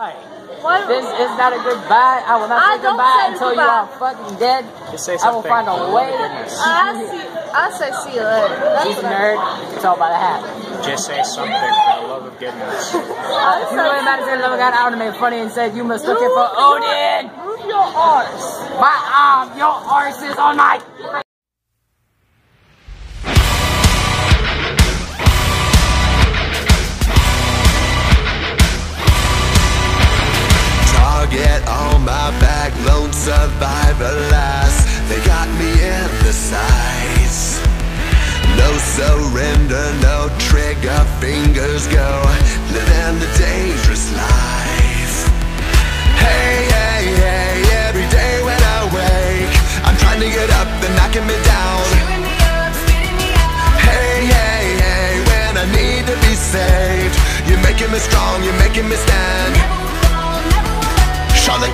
What? This is not a goodbye. I will not I say don't goodbye say until you are fucking dead. Just say something. I will find a way. I see. I say see you later. That's He's a what I- nerd. It's all by the hat. Just say something for the love of goodness. I If you really about to say love God, I would have made funny and said you must look it for Odin. your- Move your arse. My arm, your arse is on my. Survivor last. They got me in the sights. No surrender, no trigger, fingers go. Living the dangerous life.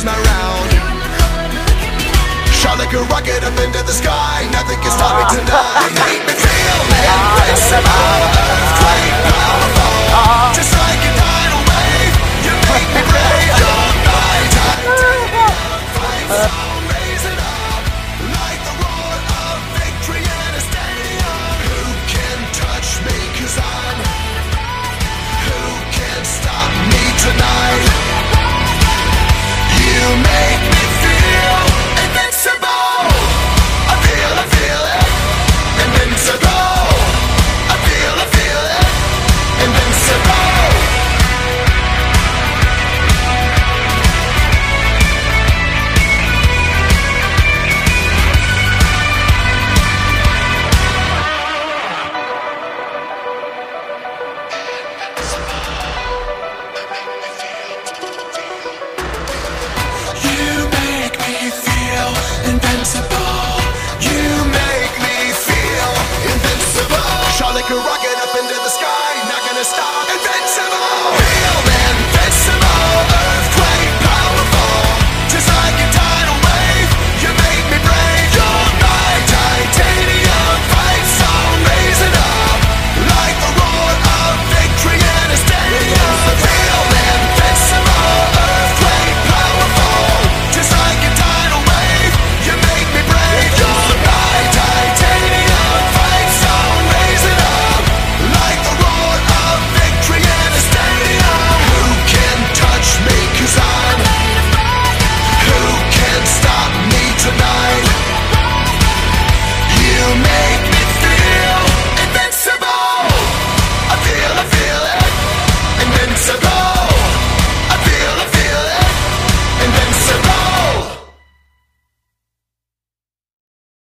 is my round. Shot like a rocket up into the sky, nothing can stop me tonight. invincible. You make me feel invincible. Shot like a rocket up into the sky, not gonna stop. Invincible. Feel me.